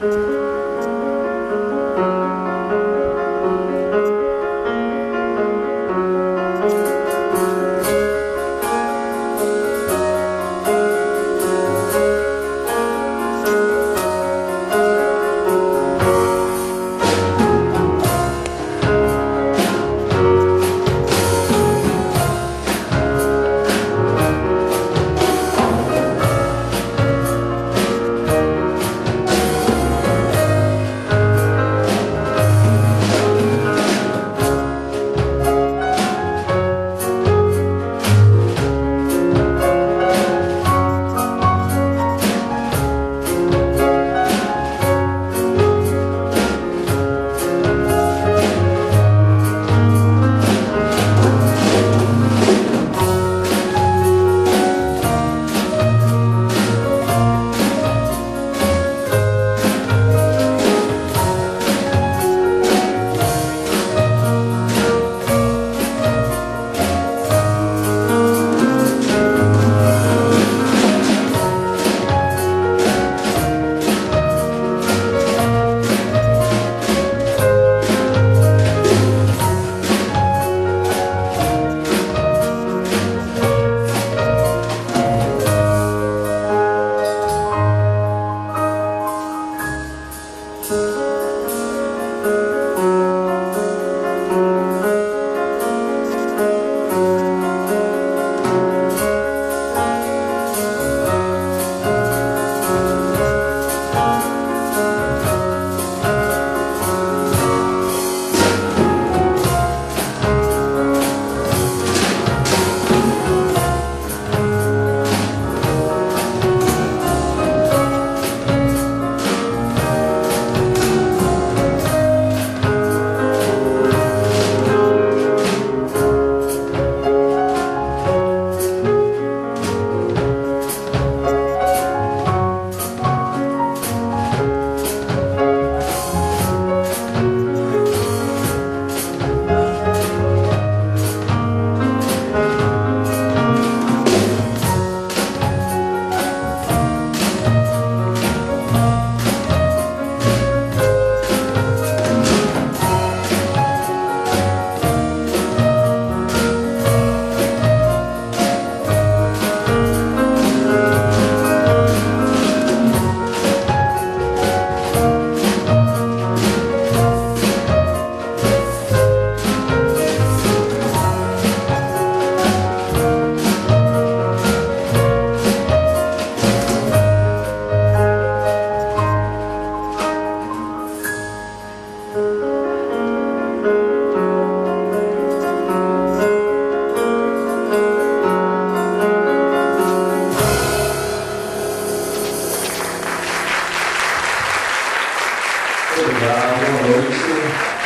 Música Obrigado, boa noite.